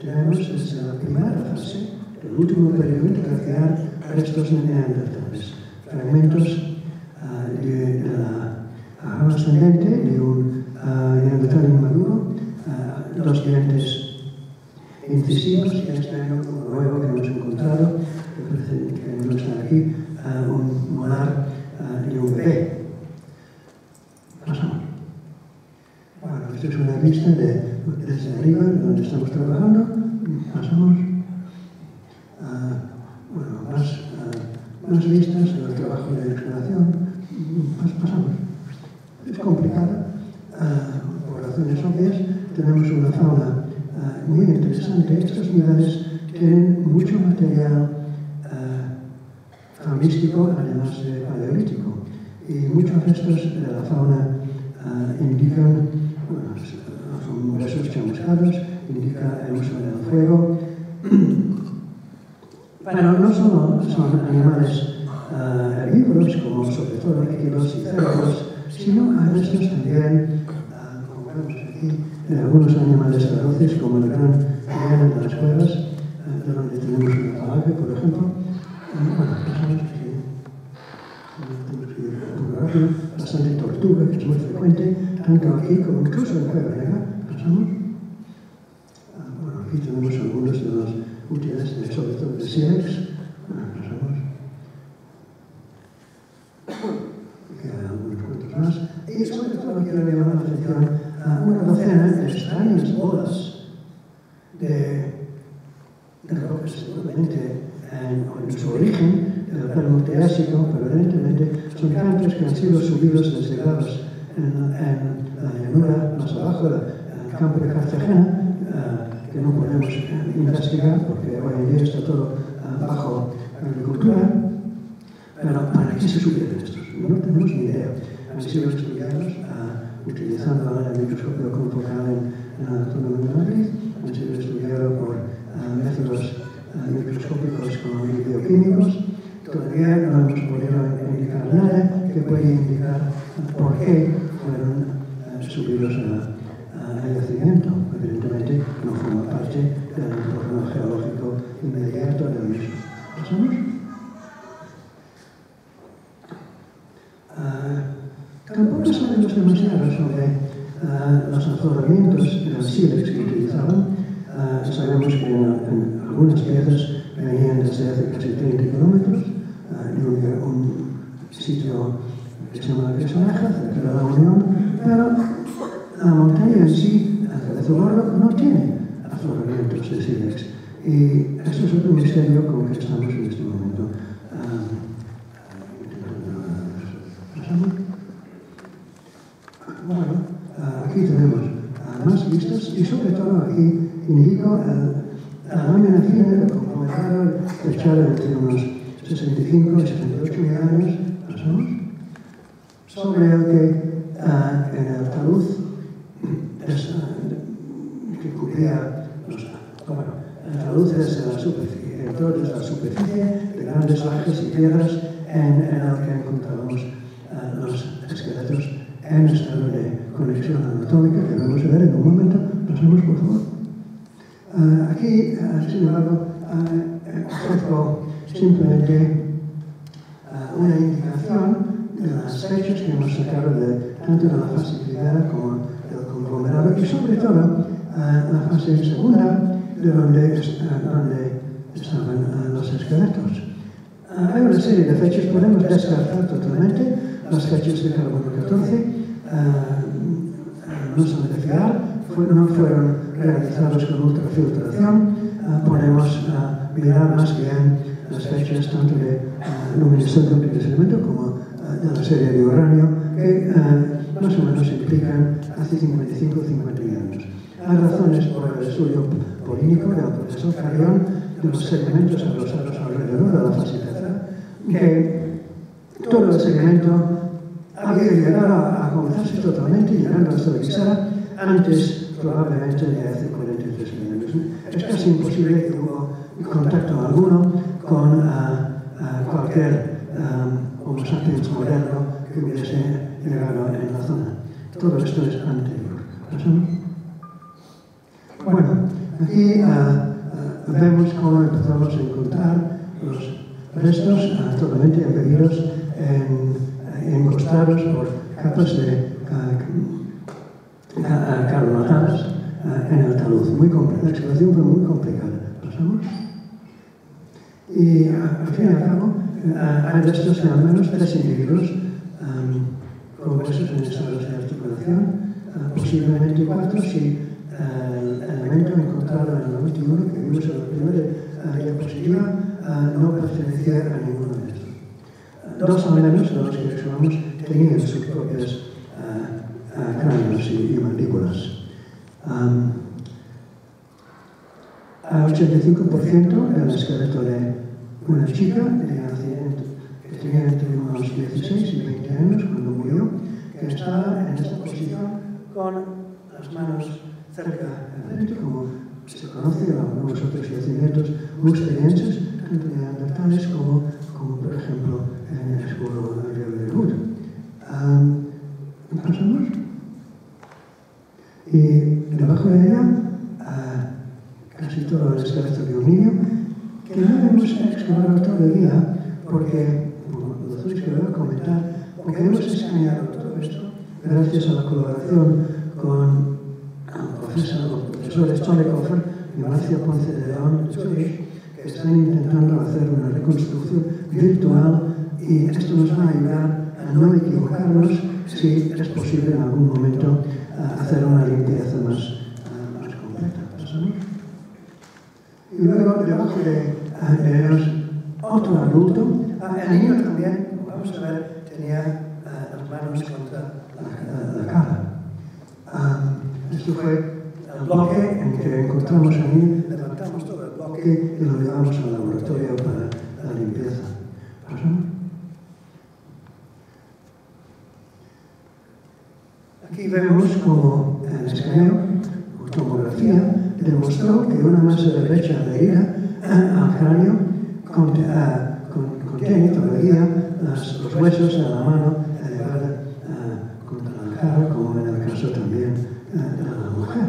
tenemos la primera fase el último periodo que va restos de neandertales, fragmentos uh, de la rama ascendente de un ah, uh, neandertal inmaduro, uh, ah, dos dientes incisivos, y este como nuevo que hemos encontrado, que que no está aquí, uh, un molar uh, de un bebé. Pasamos. Bueno, esto es una vista de, desde arriba, donde estamos trabajando, pasamos de exploración pasamos. Es complicada, uh, por razones obvias. Tenemos una fauna uh, muy interesante. Estos niveles tienen mucho material uh, faunístico, además de paleolítico. Y muchos restos de la fauna indican, bueno, son huesos chamuscados, indica el uso del fuego. [clears throat] Pero no solo son animales Eh, a libros, como sobre todo líquidos y cerdos, sino a restos también, a, como vemos aquí, de algunos animales feroces, como el gran león de las cuevas, eh, donde tenemos una palaca, por ejemplo. Eh, bueno, personas que, que bastante tortuga, que es muy frecuente, tanto aquí como incluso en Cueva Negra, pasamos Y sobre todo quiero llamar la atención a una docena de extrañas olas de, de seguramente en, en su origen, del plano triásico, pero evidentemente son cantos que han sido subidos desde grados en, la llanura más abajo, en el campo de Cartagena, que no podemos investigar porque hoy en día está todo bajo agricultura. Pero ¿para qué se subieron estos? No tenemos ni idea. Han sido estudiados utilizando el microscopio confocal en, la Autónoma de Madrid, han sido estudiados por métodos microscópicos como bioquímicos. Todavía no hemos podido indicar nada que pueda indicar por qué fueron uh, subidos al yacimiento. Evidentemente no forma parte del entorno geológico inmediato del mismo. ¿Pasamos? podemos llegar sobre uh, los afloramientos sílex que utilizaban. Uh, sabemos que en, en algunas piezas venían desde hace casi 30 kilómetros, uh, eh, un, un sitio que se llama la Casanaja, cerca de la Unión, pero la montaña en sí, a través del no tiene afloramientos de sílex. Y eso es otro misterio con que estamos en este momento. Uh, dedico eh, a, a darme la vida como comenzaba el Chávez entre unos 65 y 68 mil años, más o menos. Só creo que a, en el altavoz es, eh, que cubría, los, bueno, el altavoz es la superficie, entonces la superficie de grandes bajas y piedras en, en el que encontramos uh, los esqueletos en estado de conexión anatómica que vamos a ver en un momento. Pasemos, por favor. Uh, aquí, uh, sin embargo, simplemente uh, una indicación de las fechas que hemos sacado de, tanto de la fase primera como del conglomerado y sobre todo uh, la fase segunda de donde, donde estaban los esqueletos. hay una serie de fechas, podemos descartar totalmente las fechas de carbono 14, no son de fiar, no fueron realizados con ultrafiltración podemos mirar más bien las fechas tanto de uh, luminiscencia de ese elemento como uh, de la serie de uranio que uh, más o menos implican hace 55 o 50 años. Hay razones por el estudio polínico del profesor Carrión de los sedimentos agrupados alrededor de la fase tercera que todo el sedimento había llegado a, a colapsarse totalmente llegando hasta la quizá antes probablemente trovava hace 43 il testimone. Es casi imposible que hubo contacto alguno con uh, uh, cualquier um, homo sapiens moderno que hubiese llegado en la zona. Todo esto es anterior. ¿Pasamos? Bueno, aquí uh, vemos cómo empezamos a encontrar los restos totalmente embebidos en, encostrados por capas de carbonatadas en el talud. Muy la excavación fue muy complicada. ¿Pasamos? Y al fin y al cabo, hay de estos al menos tres individuos um, con huesos en estados de articulación, uh, posiblemente cuatro si uh, el elemento encontrado en el último que vimos en la primera diapositiva uh, no pertenecía a ninguno de estos. Dos al menos los que excavamos tenían sus propias uh, y, y mandíbulas. Um, a 85% del esqueleto de una chica accidente que tenía entre unos 16 y 20 años cuando murió, que estaba en esta posición con las manos cerca del frente, como se conoce en algunos otros yacimientos musterienses, tanto de neandertales como, como por ejemplo en el escudo de Beirut. Um, ¿Pasamos? Y debajo de ella, casi todo el esqueleto de un niño, que no hemos excavado todavía porque, como los que voy a comentar, porque hemos escaneado todo esto gracias a la colaboración con los profesores Tony Coffer y Marcia Ponce de León que están intentando hacer una reconstrucción virtual y esto nos va a ayudar a no equivocarnos si es posible en algún momento hacer una limpieza más, más completa. Y luego, debajo de, ah, ellos, otro adulto. Ah, el niño también, vamos a ver, tenía ah, las manos contra la, cara. Esto fue el bloque en que encontramos a mí, levantamos todo el bloque y lo llevamos al laboratorio para la limpieza. Aquí vemos como el escaneo o tomografía demostró que una masa derecha adherida al cráneo contiene todavía los huesos de la mano elevada contra la cara, como en el caso también de la mujer.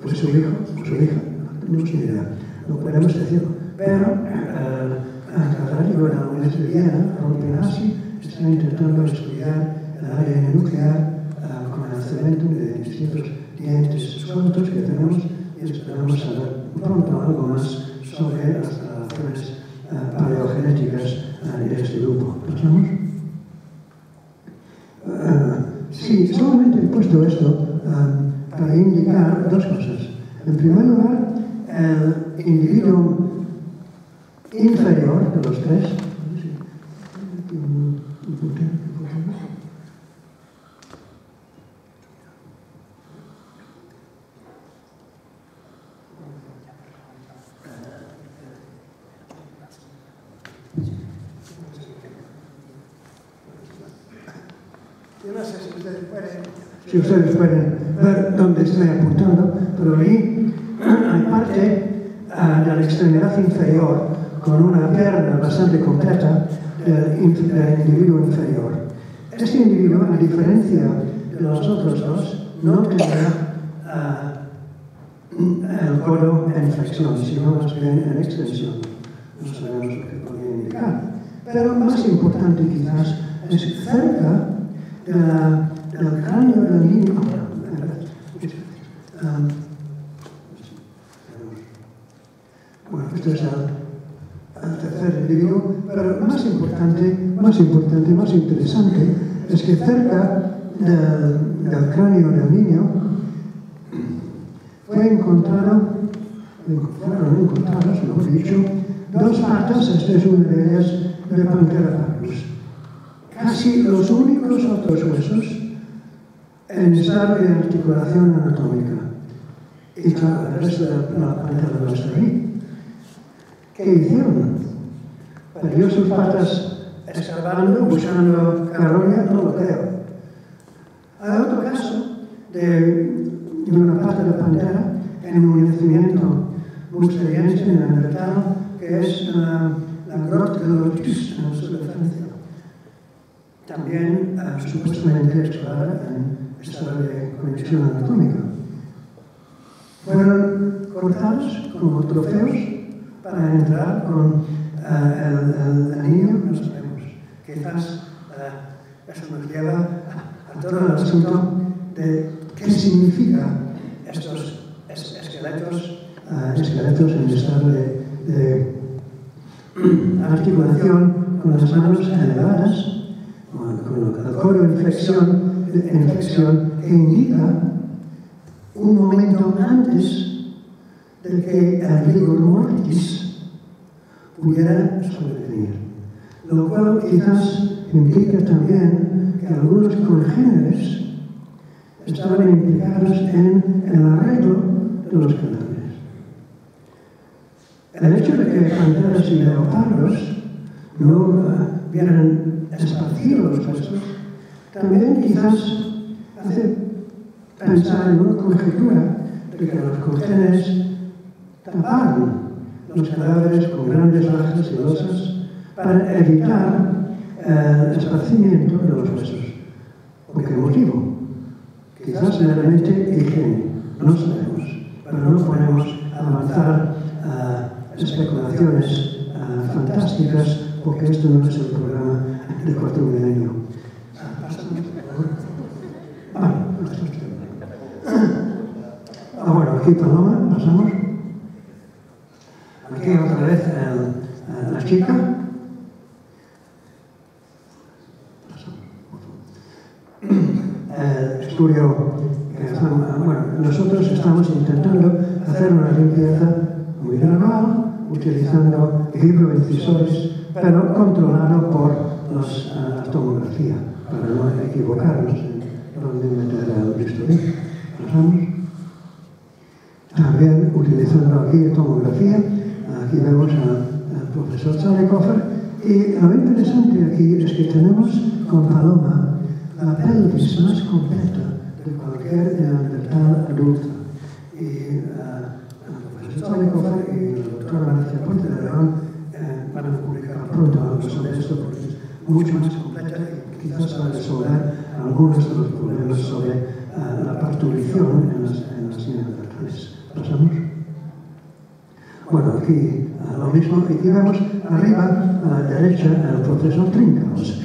Pues su hijo, su hija, no ni idea, no podemos decirlo. Pero catedrático de la Universidad Robin está intentando estudiar el ADN nuclear estos clientes. Son sueltos que tenemos y esperamos saber pronto algo más sobre las relaciones eh, uh, paleogenéticas uh, eh, de este grupo. ¿Pasamos? Uh, sí, solamente he puesto esto uh, para indicar dos cosas. En primer lugar, el individuo inferior de los tres inferior con una pierna bastante completa del, del, individuo inferior. Este individuo, a diferencia de los otros dos, no tendrá uh, el codo en flexión, sino más bien en extensión. No sabemos lo que podría indicar. Pero más importante quizás es cerca de la el cráneo del niño. Um, bueno, esto es el, individuo, pero más importante, más importante, más interesante es que cerca del, cráneo del niño fue encontrado, fueron encontrados, mejor dicho, dos patas, esta es una de ellas, de Pantheracarpus. Casi los únicos otros huesos en estado de articulación anatómica. Y claro, el resto de la pantalla no está ahí. ¿Qué hicieron? ¿Perdió sus patas excavando, buscando carroña? No lo creo. Hay otro caso de, de una pata de pantera en un yacimiento musteriense en el mercado, que es uh, la Grotte de Lotus, en el sur de Francia. También uh, supuestamente excavada en esta de conexión anatómica. Fueron cortados como trofeos para entrar con el, el, niño, no sabemos. Quizás eso nos lleva a, todo el asunto de qué significa estos es, esqueletos, esqueletos en estado de, de [clears throat] articulación con las manos elevadas, con, el codo en flexión de infección que indica un momento antes de que el rigor mortis pudiera sobrevenir. Lo cual quizás implica también que algunos congéneres estaban implicados en el arreglo de los cadáveres. El hecho de que panteras y leopardos no hubieran esparcido los huesos también quizás hace pensar en una conjetura de que los congéneres taparon los cadáveres con grandes lajas y losas para evitar eh, el esparcimiento de los huesos. ¿Por qué motivo? Quizás realmente higiene, no sabemos, pero no podemos avanzar a especulaciones a fantásticas porque esto no es el programa de cuarto milenio. Ah, ah bueno, aquí Paloma, pasamos. Otra vez la chica. El estudio bueno, nosotros estamos intentando hacer una limpieza utilizando vibroincisores, pero controlado por uh, la tomografía, para no equivocarnos en dónde meter el bisturí. También utilizando aquí tomografía, aquí vemos al profesor Chalecofer, y lo interesante aquí es que tenemos con Paloma la pelvis más completa de cualquier eh, neandertal adulto. Y eh, uh, el profesor Chalecofer y la doctora Marcia Puente de León eh, van a publicar pronto algo sobre esto porque es mucho más completa y quizás va a resolver algunos de los problemas sobre uh, la parturición en las, en las neandertales. Pasamos. Bueno, aquí lo mismo. Aquí vemos arriba a la derecha el profesor Trincaus,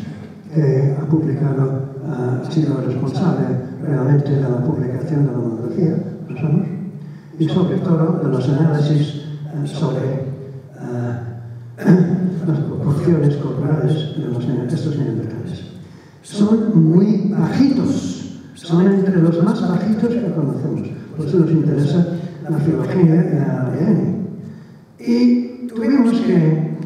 que ha publicado, uh, ha sido responsable realmente de la publicación de la monografía. ¿Pasamos? Y sobre todo de los análisis uh, sobre [clears throat] las proporciones corporales de los, estos neandertales. Son muy bajitos, son entre los más bajitos que conocemos. Por eso nos interesa la filogenia y el ADN. y tuvimos que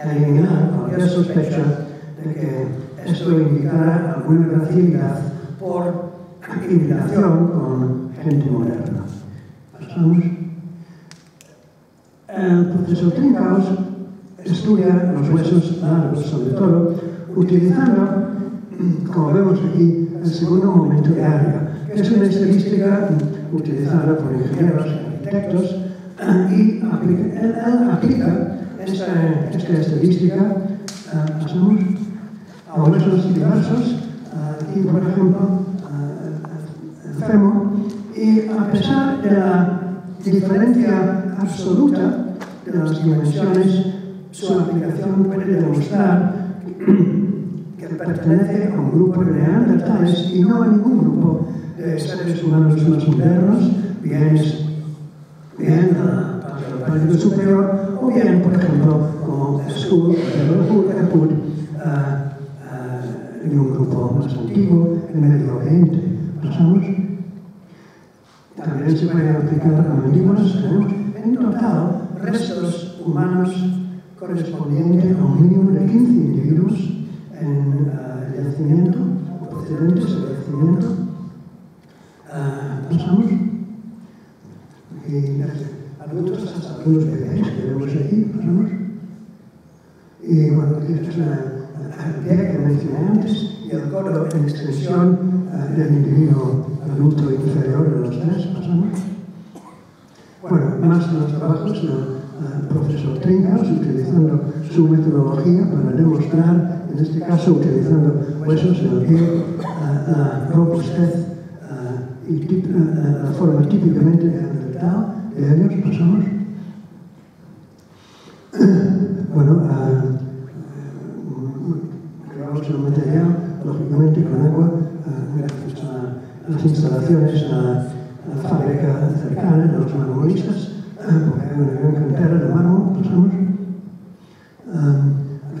eliminar cualquier sospecha de que esto indicara alguna gracilidad por hibridación con gente moderna. Pasamos. El profesor Trinkaus estudia los huesos largos, sobre todo, utilizando, como vemos aquí, el segundo momento de área, que es una estadística utilizada por ingenieros y arquitectos y aplica, ela aplica esta, esta estadística uh, a mãos a huesos diversos uh, aquí por ejemplo, uh, el fémur. Y a pesar de la diferencia absoluta de las dimensiones, su aplicación puede demostrar que pertenece a un grupo de neandertales y no a ningún grupo de seres humanos más modernos, bienes bien la parte superior, o bien, por ejemplo, como School, Erput, de un grupo más antiguo, en Medio Oriente. ¿Pasamos? También se puede aplicar a mandíbulas. Tenemos en total restos humanos correspondientes a un mínimo de 15 individuos en uh, el yacimiento, procedentes del yacimiento. Uh, ¿Pasamos? Y adultos hasta algunos bebés que vemos aquí, ¿pasamos? Y bueno, aquí es el pie que mencioné antes y el codo en extensión uh, del individuo adulto inferior de los tres, ¿pasamos? Bueno, más de los trabajos uh, profesor Trincaus, utilizando su metodología para demostrar, en este caso utilizando huesos en el pie, la robustez y la forma típicamente neandertal de ellos, pasamos. [coughs] bueno, creamos el material, lógicamente con agua, gracias a las instalaciones, a, la fábrica cercana de los marmoristas, [coughs] porque hay una gran cantera de mármol, pasamos.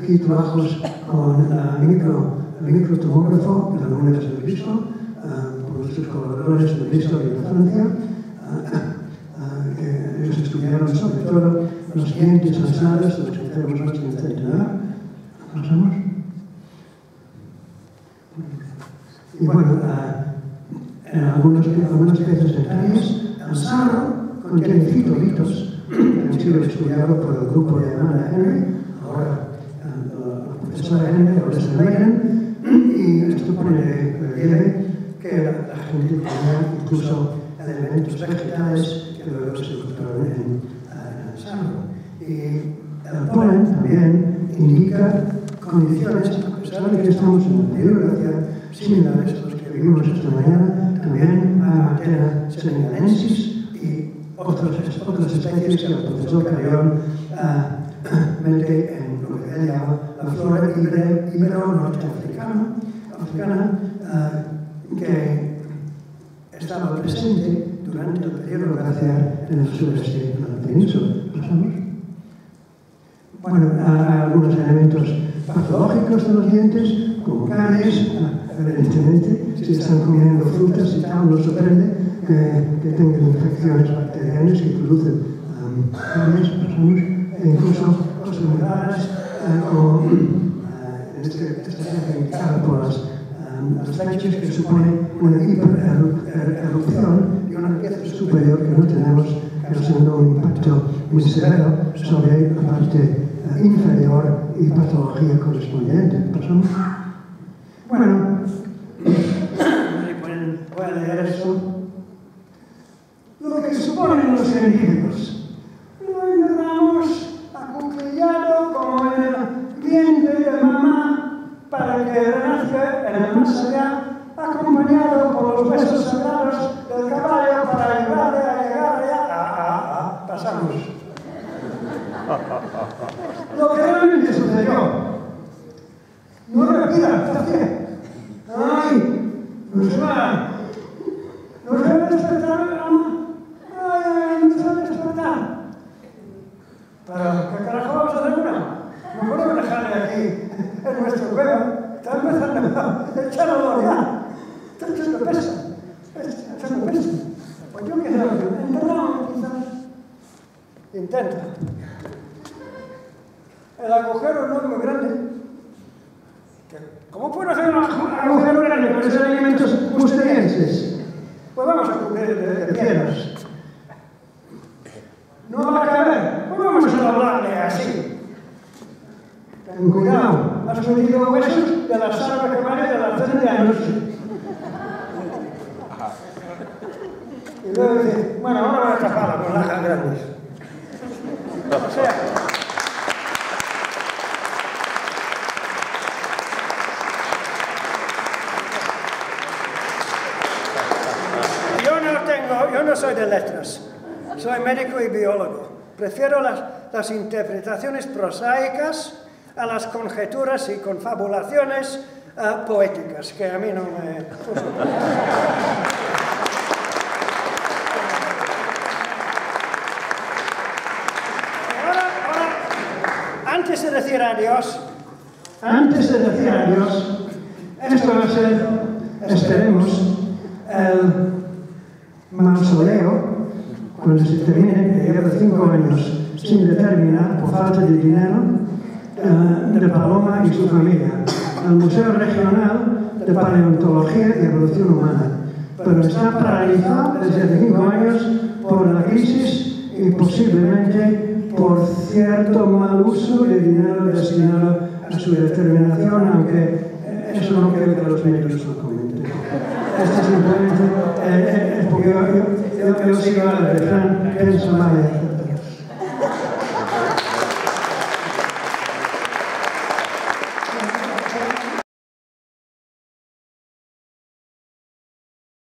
aquí trabajos con el micro, el microtomógrafo de algunas del visto, por nuestros colaboradores del visto y de Francia, que ellos estudiaron sobre todo los aislados de los que tenemos más de un centenar. ¿Pasamos? Y bueno, en algunos, algunas piezas de tallas, el sarro contiene fitolitos que han sido estudiados por el grupo de Amanda Henry, ahora la profesora Henry, ahora es Leiden, y esto pone de relieve que la gente tenía incluso elementos vegetales que luego se encontraron en, sarro. Y el polen también indica condiciones, a pesar de que estamos en una bibliografía similares a los que vivimos esta mañana, también a Matera senegalensis y otras, otras especies que el profesor Carrión uh, [coughs] mete en lo que él llama la flora ibero-norteafricana, africana, uh, que estaba presente durante el periodo glaciar en el sureste de la península. ¿Pasamos? Bueno, hay algunos elementos patológicos de los dientes, como caries, evidentemente, si están comiendo frutas y tal, nos sorprende que, que tengan infecciones bacterianas que producen uh, jóvenes, personas, e incluso posibilidades eh, como eh, en este, ciencia indicada por las, las fechas que supone una hipererupción y una pieza superior que no tenemos, causando un impacto muy severo sobre la parte eh, inferior y patología correspondiente. Pasamos. Bueno, pueden, pueden leer esto. Lo que suponen los individuos. sempre en el más allá, acompañado por los besos sagrados del caballo para ayudarle a llegar a... Ah, ah, ah, pasamos. Lo que realmente sucedió. No repidas, está bien. ¡Ay! ¡Nos va! ¡Nos va a despertar! ¡Ay, ay, nos va a despertar! ¿Para qué carajo vamos a hacer una? No podemos dejar de aquí en nuestro cueva. Está empezando a echar olor ya. Está echando peso. Está echando peso. Pues yo quizás. Intenta. El agujero no es muy grande. ¿Cómo puedo hacer un agujero grande con esos alimentos musterienses? Pues vamos a cubrir de, de piedras. Y biólogo. Prefiero las, las interpretaciones prosaicas a las conjeturas y confabulaciones ah, poéticas, que a mí no me... Ahora, antes de decir adiós, antes de decir adiós, esto va a ser, esperemos, el mausoleo, cuando se termine, que lleva cinco años sin determinar por falta de dinero, eh, de Paloma y su familia, el Museo Regional de Paleontología y Evolución Humana, pero está paralizado desde hace cinco años por la crisis y posiblemente por cierto mal uso de dinero destinado a su determinación, aunque eso no quiero que los medios lo comenten. Esto simplemente eh, eh, es porque yo, yo sigo al refrán, pienso mal.